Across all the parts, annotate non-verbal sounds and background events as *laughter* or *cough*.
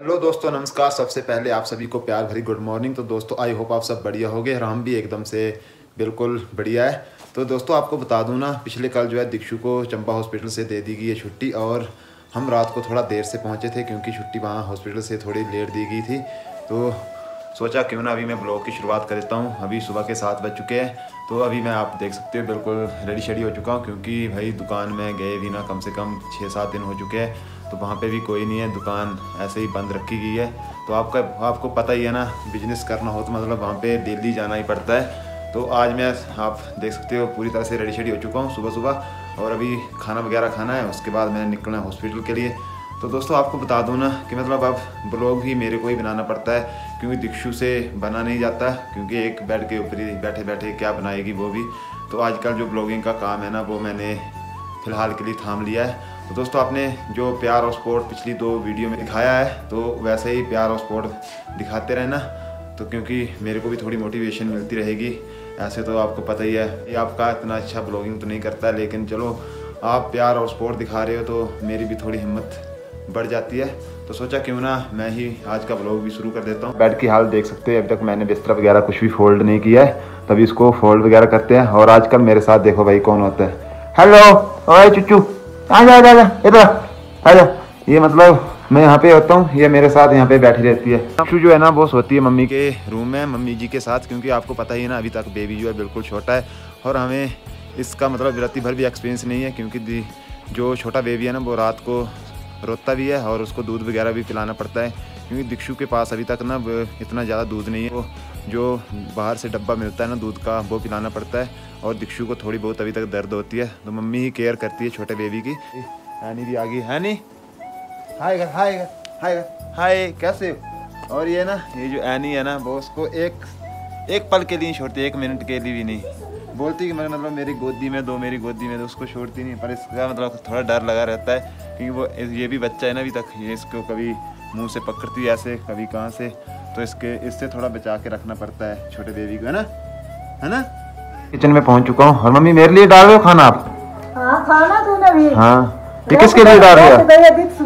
Hello दोस्तों, नमस्कार। सबसे पहले आप सभी को प्यार भरी गुड मॉर्निंग। तो दोस्तों, आई होप आप सब बढ़िया हो गए और हम भी एकदम से बिल्कुल बढ़िया है। तो दोस्तों, आपको बता दूँ ना, पिछले कल जो है दीक्षु को चंपा हॉस्पिटल से दे दी गई है छुट्टी और हम रात को थोड़ा देर से पहुँचे थे क्योंकि छुट्टी वहाँ हॉस्पिटल से थोड़ी लेट दी गई थी। तो सोचा क्यों ना अभी मैं ब्लॉग की शुरुआत कर देता हूँ। अभी सुबह के सात बज चुके हैं। तो अभी मैं, आप देख सकते हो, बिल्कुल रेडी शेडी हो चुका हूँ क्योंकि भाई दुकान में गए भी ना, कम से कम छः सात दिन हो चुके हैं। तो वहाँ पे भी कोई नहीं है, दुकान ऐसे ही बंद रखी गई है। तो आपका, आपको पता ही है ना बिज़नेस करना हो तो मतलब वहाँ पे डेली जाना ही पड़ता है। तो आज मैं, आप देख सकते हो, पूरी तरह से रेडी शेडी हो चुका हूँ सुबह सुबह और अभी खाना वगैरह खाना है, उसके बाद मैंने निकलना है हॉस्पिटल के लिए। तो दोस्तों, आपको बता दूँ ना कि मतलब अब ब्लॉग ही मेरे को ही बनाना पड़ता है, क्योंकि दिक्षु से बना नहीं जाता, क्योंकि एक बेड के ऊपर ही बैठे बैठे क्या बनाएगी वो भी। तो आजकल जो ब्लॉगिंग का काम है ना, वो मैंने फ़िलहाल के लिए थाम लिया है। तो दोस्तों, आपने जो प्यार और स्पोर्ट पिछली दो वीडियो में दिखाया है तो वैसे ही प्यार और स्पोर्ट दिखाते रहना तो क्योंकि मेरे को भी थोड़ी मोटिवेशन मिलती रहेगी। ऐसे तो आपको पता ही है ये आपका इतना अच्छा ब्लॉगिंग तो नहीं करता, लेकिन चलो, आप प्यार और स्पोर्ट दिखा रहे हो तो मेरी भी थोड़ी हिम्मत बढ़ जाती है। तो सोचा क्यों ना मैं ही आज का ब्लॉग भी शुरू कर देता हूँ। बेड की हाल देख सकते हैं, अभी तक मैंने बिस्तर वगैरह कुछ भी फोल्ड नहीं किया है, तभी इसको फोल्ड वगैरह करते हैं। और आजकल मेरे साथ देखो भाई कौन होता है। हेलो ओए चुचू इधर ये मतलब मैं यहाँ पे होता हूँ, ये मेरे साथ यहाँ पे बैठी रहती है। अक्षु जो है ना, वो सोती है मम्मी के रूम में, मम्मी जी के साथ, क्योंकि आपको पता ही है ना, अभी तक बेबी जो है बिल्कुल छोटा है और हमें इसका मतलब रत्ती भर भी एक्सपीरियंस नहीं है, क्योंकि जो छोटा बेबी है ना, वो रात को रोता भी है और उसको दूध वगैरह भी पिलाना पड़ता है। क्योंकि दिक्षु के पास अभी तक ना इतना ज़्यादा दूध नहीं है। वो जो बाहर से डब्बा मिलता है ना दूध का, वो पिलाना पड़ता है और दिक्षु को थोड़ी बहुत अभी तक दर्द होती है। तो मम्मी ही केयर करती है छोटे बेबी की। हैनी भी आ गई। हैनी? हाय हाय हाय हाय, कैसे और ये ना, ये जो एनी है ना, वो उसको एक एक पल के लिए छोड़ती है एक मिनट के लिए भी नहीं। बोलती कि मैं मतलब मेरी गोदी में दो मेरी गोदी में दो उसको छोड़ती नहीं पर इसका मतलब थोड़ा डर लगा रहता है क्योंकि वो ये भी बच्चा है ना अभी तक ये इसको कभी मुँह से पकड़ती है ऐसे कभी कहाँ से तो इसके इससे थोड़ा बचा के रखना पड़ता है छोटे बेबी को है ना? है ना? किचन में पहुँच चुका हूँ। और मम्मी मेरे लिए डाल रहे हो खाना आप? हाँ खाना भी। हाँ। ये किसके लिए डाल रहे हो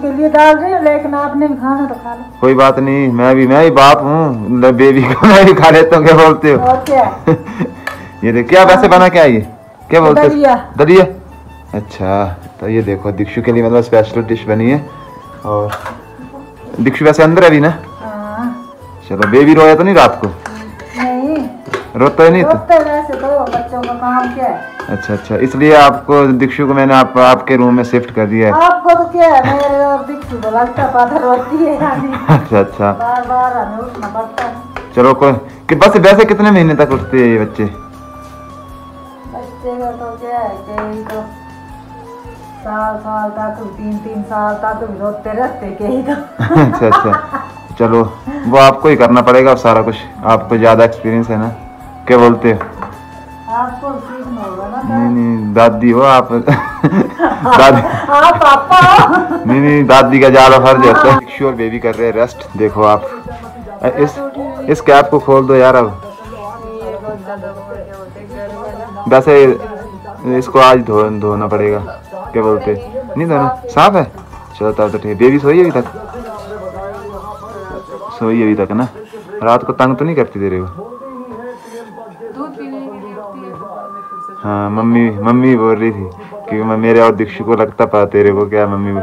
के लिए डाल रहे हो लेकिन आपने भी खाना तो खा लो। कोई बात नहीं मैं भी मैं ही बाप हूँ। बेबी को मैं भी खा लेता हूँ क्या बोलते हो? *laughs* ये देख क्या वैसे बना क्या ये? क्या बोलते हो? दलिया। अच्छा तो ये देखो दीक्षु के लिए मतलब स्पेशल डिश बनी है। और दीक्षु वैसे अंदर है अभी ना? हाँ। चलो बेबी रोया तो नहीं रात को? नहीं। रोता है नहीं तो? तो बच्चों का काम क्या है? अच्छा अच्छा इसलिए आपको दीक्षु को मैंने आप आपके रूम में शिफ्ट कर दिया है। आपको तो क्या है मेरे दीक्षु को लगता पता रोती है *laughs* अच्छा अच्छा। बार बार हमें उठना पड़ता है। चलो कोई कि बस वैसे कितने महीने तक उठते हैं ये बच्चे? बच्चे का तो क्या है कि तो साल साल तक तीन तीन साल तक रोते रहते के ही तो अच्छा। अच्छा चलो वो आपको ही करना पड़ेगा सारा कुछ। आपको ज़्यादा एक्सपीरियंस है ना। क्या बोलते हो? आपको सीखना होगा ना नहीं नहीं दादी हो आप। *laughs* दादी। आप पापा नहीं नहीं दादी का ज़्यादा फ़र्ज़ होता है श्योर बेबी कर रहे हैं रेस्ट देखो आप। *laughs* इस इस कैप को खोल दो यार अब। वैसे इसको आज धो धोना पड़ेगा। क्या बोलते? नहीं धोना। साफ़ है? चलो तब तो ठीक है। बेबी सोई अभी तक? सोई अभी तक ना? रात को तंग तो नहीं करती तेरे को? हाँ। मम्मी मम्मी बोल रही थी कि मैं मेरे और दीक्षु को लगता पा तेरे को क्या मम्मी को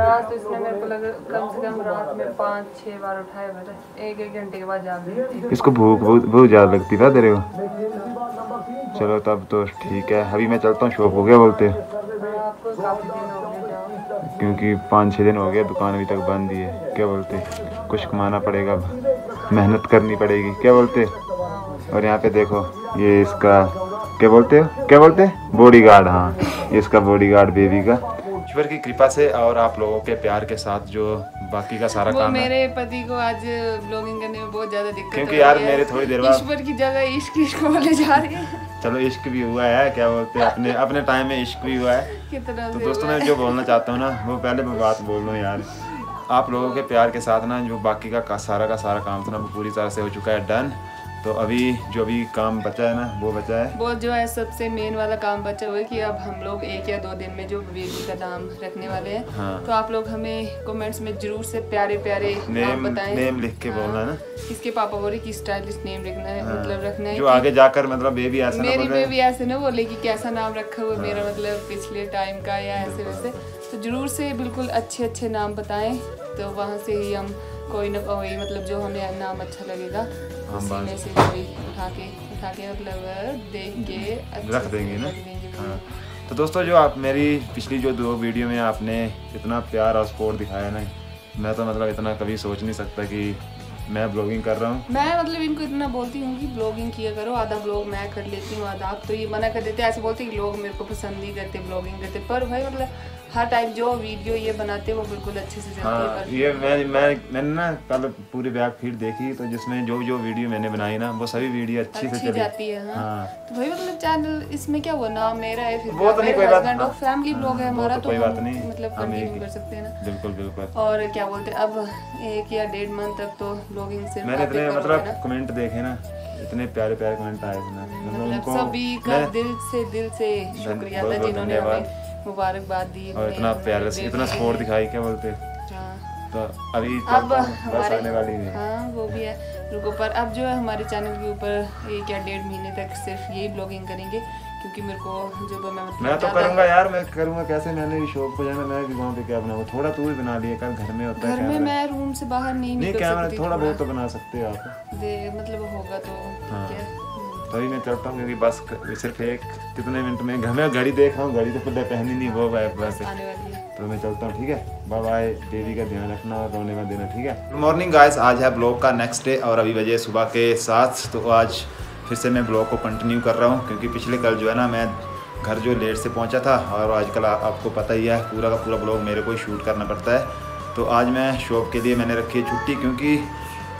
इसको भूख बहुत बहुत ज़्यादा लगती था तेरे को? चलो तब तो ठीक है। अभी मैं चलता हूँ शॉप हो गया बोलते। क्योंकि पाँच छः दिन हो गया दुकान अभी तक बंद ही है। क्या बोलते? कुछ कमाना पड़ेगा मेहनत करनी पड़ेगी। क्या बोलते? और यहाँ पे देखो ये इसका क्या बोलते? हो क्या बोलते? बॉडी गार्ड हाँ। ये इसका बॉडी गार्ड बेबी का। ईश्वर की कृपा से और आप लोगों के प्यार के साथ जो बाकी का सारा काम मेरे पति को आज ब्लॉगिंग करने में बहुत ज़्यादा दिक्कत क्योंकि यार मेरे थोड़ी देर बाद ईश्वर की जगह इश्क इश्क बोले जा रहे हैं। चलो इश्क भी हुआ है क्या बोलते हैं अपने अपने टाइम में इश्क भी हुआ है। तो दोस्तों मैं जो बोलना चाहता हूँ ना वो पहले मैं बात बोल रहा हूँ यार। आप लोगों के प्यार के साथ ना जो बाकी का, का सारा का सारा काम था ना वो पूरी तरह से हो चुका है डन तो अभी जो अभी काम बचा है ना वो बचा है? वो जो है सबसे मेन वाला काम बचा हुआ है कि अब हम लोग एक या दो दिन में जो बेबी का नाम रखने वाले हैं। हाँ। तो आप लोग हमें कमेंट्स में ज़रूर से प्यारे प्यारे नाम बताएँ। नेम लिख के बोलना है। ना। इसके पापा बोले कि स्टाइलिश नेम लिखना है मतलब रखना है हाँ। जो आगे जाकर मतलब बेबी ऐसा मेरी बेबी ऐसे ना बोले की कैसा नाम रखा हुआ मेरा मतलब पिछले टाइम का या ऐसे वैसे। तो ज़रूर से बिल्कुल अच्छे अच्छे नाम बताएँ। तो वहाँ से ही हम कोई ना कोई मतलब जो हमें नाम अच्छा लगेगा उसी में से कोई उठा के उठा के मतलब देख के रख देंगे ना? हाँ। तो दोस्तों जो आप मेरी पिछली जो दो वीडियो में आपने इतना प्यार और सपोर्ट दिखाया ना मैं तो मतलब इतना कभी सोच नहीं सकता कि मैं ब्लॉगिंग कर रहा हूँ। मैं मतलब इनको इतना बोलती हूँ कि ब्लॉगिंग किया करो आधा ब्लॉग मैं कर लेती हूँ आधा आप तो ये मना कर देते ऐसे बोलते हैं कि लोग मेरे को पसंद नहीं करते ब्लॉगिंग करते। पर भाई मतलब हर टाइम जो वीडियो ये बनाते वो बिल्कुल अच्छे से हाँ। ये मैं मैं मैंने ना कल पूरी बैक फ़ीड देखी तो जिसमें जो जो वीडियो मैंने बनाई ना वो सभी वीडियो अच्छी से अच्छी चली। जाती है हाँ। हाँ। तो भाई मतलब चैनल इसमें क्या हुआ? नाम मेरा है फिर वो तो नहीं, कोई बात- और फैमिली ब्लॉग है हमारा तो तो कोई बात नहीं, मतलब कंटिन्यू कर सकते हैं ना। बिल्कुल बिल्कुल। और क्या बोलते हैं अब एक या डेढ़ मंथ तक तो ब्लॉगिंग सिर्फ़ मैंने इतने मतलब कमेंट देखे ना इतने प्यारे प्यारे कमेंट आए थे ना मतलब मतलब सभी का दिल से दिल से शुक्रिया। था जिन्होंने हमें मुबारकबाद दी और इतना प्यारे इतना सपोर्ट दिखाई क्या बोलते। तो अभी अब बस हमारे आने वाली है। हाँ वो भी है। रुको पर अब जो है हमारे चैनल के ऊपर एक या डेढ़ महीने तक सिर्फ़ यही ब्लॉगिंग करेंगे क्योंकि मेरे को जो मैं मतलब मैं तो करूँगा यार मैं करूँगा कैसे मैंने भी शॉप पे जाना मैं भी वहाँ पे क्या बनाऊँगा थोड़ा तू ही बना लिया कर घर में होता है घर में मैं रूम से बाहर नहीं नहीं कैमरा थोड़ा बहुत तो बना सकते हो आप। मतलब होगा तो हाँ। ठीक है हम्म, तभी मैं चलता हूँ क्योंकि बस सिर्फ़ एक कितने मिनट में घर में घड़ी देख रहा हूँ घड़ी तो पहले पहनी नहीं वो बस आने वाली है। तो मैं चलता हूँ, ठीक है? बाय बाय देवी का ध्यान रखना और रोने में देना, ठीक है? गुड मॉर्निंग गाइस आज है ब्लॉग का नेक्स्ट डे और अभी बजे सुबह के साथ तो आज फिर से मैं ब्लॉग को कंटिन्यू कर रहा हूँ, क्योंकि पिछले कल जो है ना, मैं घर जो लेट से पहुँचा था और आजकल आपको पता ही है, पूरा का पूरा ब्लॉग मेरे को ही शूट करना पड़ता है। तो आज मैं शॉप के लिए मैंने रखी है छुट्टी, क्योंकि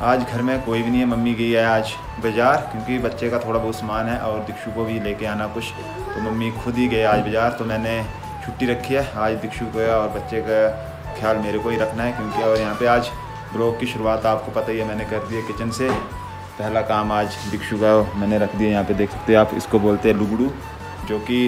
आज घर में कोई भी नहीं है, मम्मी गई है आज बाज़ार, क्योंकि बच्चे का थोड़ा बहुत सामान है और दीक्षु को भी लेके आना कुछ। तो मम्मी खुद ही गए आज बाज़ार तो मैंने छुट्टी रखी है। आज दीक्षु को और बच्चे का ख्याल मेरे को ही रखना है क्योंकि और यहाँ पे आज ब्लॉग की शुरुआत आपको पता ही है, मैंने कर दी है किचन से। पहला काम आज दीक्षु का मैंने रख दिया, यहाँ पे देख सकते हैं आप, इसको बोलते हैं लुगड़ू, जो कि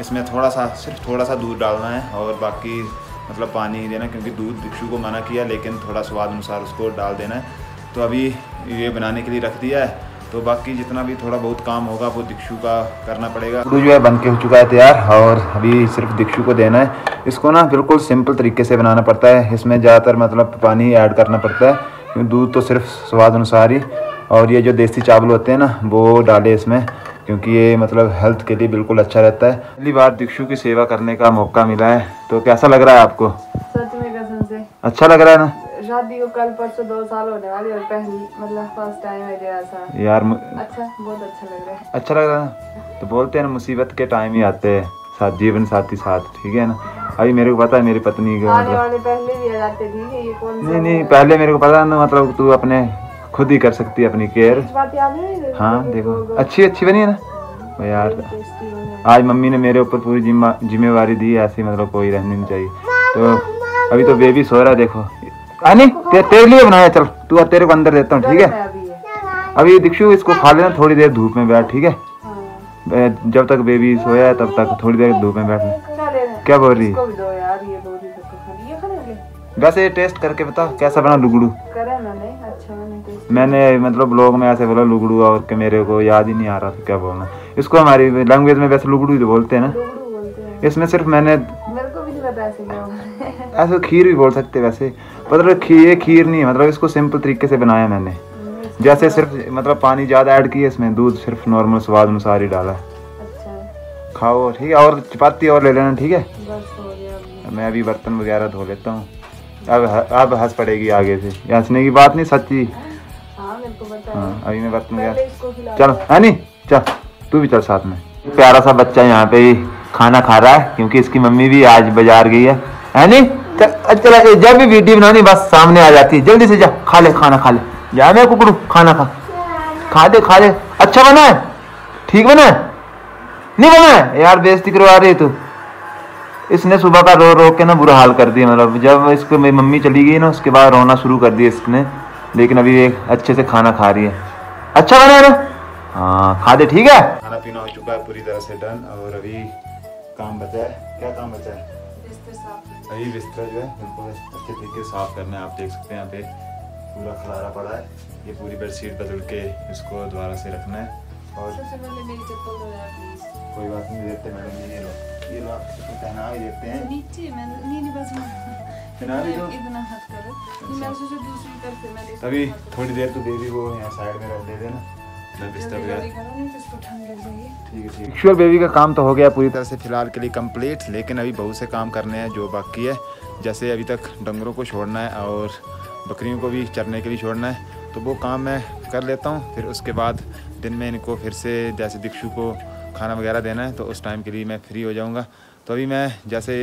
इसमें थोड़ा सा सिर्फ़ थोड़ा सा दूध डालना है और बाकी मतलब पानी ही देना, क्योंकि दूध दीक्षु को मना किया, लेकिन थोड़ा स्वाद अनुसार उसको डाल देना है। तो अभी ये बनाने के लिए रख दिया है। तो बाकी जितना भी थोड़ा बहुत काम होगा वो दीक्षु का करना पड़ेगा। जो है बन के हो चुका है तैयार और अभी सिर्फ़ दीक्षु को देना है। इसको ना बिल्कुल सिंपल तरीके से बनाना पड़ता है। इसमें ज़्यादातर मतलब पानी ऐड करना पड़ता है क्योंकि दूध तो सिर्फ़ स्वाद अनुसार ही। और ये जो देसी चावल होते हैं ना वो डाले इसमें क्योंकि ये मतलब हेल्थ के लिए बिल्कुल अच्छा रहता है। पहली बार दीक्षु की सेवा करने का मौका मिला है। तो कैसा लग रहा है आपको? सच में कसम से। अच्छा लग रहा है ना? शादी को कल परसों दो साल होने वाली और पहली मतलब फ़र्स्ट टाइम है जो ऐसा। यार मु- अच्छा बहुत अच्छा लग रहा है। अच्छा लग रहा है तो बोलते हैं ना मुसीबत के टाइम ही आते हैं साथ जीवन साथी साथ ठीक है ना? अभी मेरे को पता है मेरी पत्नी को आने मतलब वाले पहले भी आ जाते ठीक ये कौन नहीं नहीं पहले मेरे को पता है ना मतलब तू अपने खुद ही कर सकती है अपनी केयर है? देखो। अच्छी अच्छी बनी है ना? यार आज मम्मी ने मेरे ऊपर पूरी जिम्मेवारी दी है ऐसी मतलब कोई रहनी नहीं चाहिए। तो अभी तो बेबी सो रहा है देखो। आनी ते, तेरे लिए बनाया चल तू और तेरे को अंदर देता हूँ ठीक है? अभी है। दीक्षु इसको खा लेना थोड़ी देर धूप में बैठ ठीक है? हाँ। जब तक बेबी सोया है तब तक थोड़ी देर धूप में बैठ क्या हैं बोल रही है? इसको भी दो यार ये दो दिन तक खाली ये खाने ले वैसे ये टेस्ट करके बता कैसा बना लुगड़ू? मैंने अच्छा मैंने मतलब ब्लॉग में ऐसे बोला लुगड़ू और के मेरे को याद ही नहीं आ रहा था क्या बोलना। इसको हमारी लैंग्वेज में वैसे लुगड़ू ही तो बोलते हैं ना। हैं। इसमें सिर्फ़ मैंने है। ऐसे खीर भी बोल सकते वैसे। मतलब खीर ये खीर नहीं है मतलब इसको सिंपल तरीके से बनाया मैंने। जैसे सिर्फ़ मतलब पानी ज़्यादा ऐड किया इसमें दूध सिर्फ़ नॉर्मल स्वाद अनुसार ही डाला। अच्छा। खाओ ठीक है और चपाती और ले लेना ठीक है? बस हो गया मैं अभी बर्तन वगैरह धो लेता हूँ। अब अब हंस पड़ेगी आगे से। ये हंसने की बात नहीं सच्ची। हाँ है अभी मैं बर्तन वगैरह चलो है नहीं? चल तू भी चल साथ में। प्यारा सा बच्चा यहाँ पे खाना खा रहा है क्योंकि इसकी मम्मी भी आज बाज़ार गई है। है नहीं? चल चल जब भी वीडियो बनानी बस सामने आ जाती है। जल्दी से जा खा ले खाना खा ले। जा मैं कुकड़ू खाना खा। खा दे खा दे। अच्छा बना है? ठीक बना है? नहीं बना है? यार बेइज्जती करवा रही है तू। इसने सुबह का रो रो के ना बुरा हाल कर दिया मतलब जब इसको मेरी मम्मी चली गई ना उसके बाद रोना शुरू कर दिया इसने। लेकिन अभी एक अच्छे से खाना खा रही है। अच्छा बना है ना? हाँ खा दे ठीक है? खाना पीना हो चुका है पूरी तरह से डन। और अभी काम बचा है? क्या काम बचा है? अभी बिस्तर जो है बिल्कुल अच्छे तरीके से साफ़ करना है। आप देख सकते हैं यहाँ पे पूरा खलारा पड़ा है। ये पूरी बेडशीट बदल के इसको दोबारा से रखना है। और कोई बात नहीं देते मैडम ये लो। ये लो आप पहना ही देते हैं। नीचे मैं नहीं नहीं बस पहना भी दो। इतना मत करो। नहीं, मैं सोचा दूसरी तरफ़ से मैं देखूँ। अभी थोड़ी देर तो बेबी को यहाँ साइड में रख दे देना एक्चुअल बेबी का काम तो हो गया पूरी तरह से फ़िलहाल के लिए कंप्लीट लेकिन अभी बहुत से काम करने हैं जो बाकी है। जैसे अभी तक डंगरों को छोड़ना है और बकरियों को भी चरने के लिए छोड़ना है तो वो काम मैं कर लेता हूँ। फिर उसके बाद दिन में इनको फिर से जैसे दिक्षु को खाना वगैरह देना है तो उस टाइम के लिए मैं फ्री हो जाऊँगा। तो अभी मैं जैसे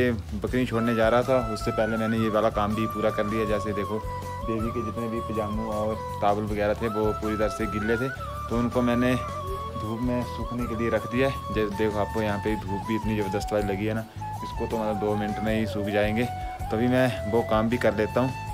बकरी छोड़ने जा रहा था उससे पहले मैंने ये वाला काम भी पूरा कर लिया। जैसे देखो बेबी के जितने भी पजामू और तावल वगैरह थे वो पूरी तरह से गिले थे। तो उनको मैंने धूप में सूखने के लिए रख दिया है। जैसे देखो आपको यहाँ पे धूप भी इतनी ज़बरदस्त वाली लगी है ना, इसको तो मतलब दो मिनट में ही सूख जाएँगे। तभी मैं वो काम भी कर लेता हूँ।